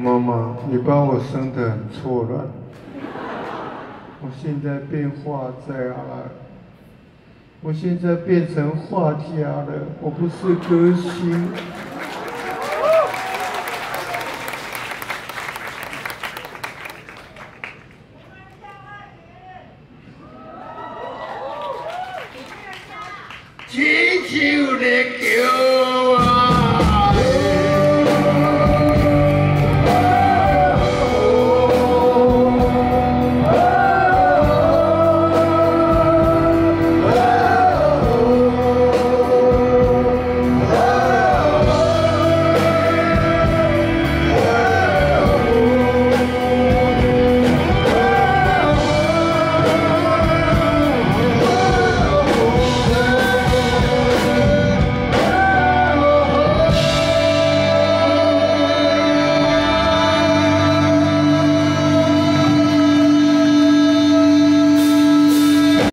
妈妈，你把我生得很错乱。我现在变画家了，我现在变成画家了，我不是歌星。加油你。